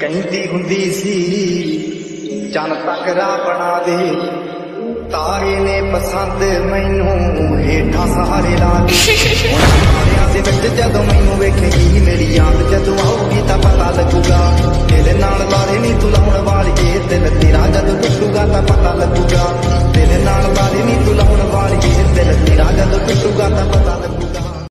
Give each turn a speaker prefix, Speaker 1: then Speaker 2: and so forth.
Speaker 1: ਕਹਿੰਦੀ ਹੁੰਦੀ ਸੀ। ਚੰਨ ਤੱਕਰਾ ਬਣਾ ਦੇ। ਤਾਰੇ ਨੇ ਪਸੰਦ ਮੈਨੂੰ ਹੇਠਾਂ ਸਹਾਰੇ ਲਾ ਦੇ। ਹੁਣ ਦੇ ਵਿੱਚ ਜਦੋਂ ਮੈਨੂੰ ਵੇਖੇਗੀ ਮੇਰੀ ਯਾਦ ਜਦੋਂ ਆਊਗੀ ਤਾਂ ਪਤਾ ਲੱਗੂਗਾ। ਤੇਰੇ ਨਾਲ ਲਾਰੇ ਨਹੀਂ ਤੂੰ ਲਾਉਣ ਵਾਲੀਏ। ਤੇਰਾ ਜਦੋਂ ਟੁੱਟੂਗਾ ਨਹੀਂ ਤੂੰ ਲਾਉਣ ਵਾਲੀਏ ਦਿਲ ਤੇਰਾ ਜਦੋਂ ਟੁੱਟੂਗਾ ਤਾਂ ਪਤਾ ਲੱਗੂਗਾ।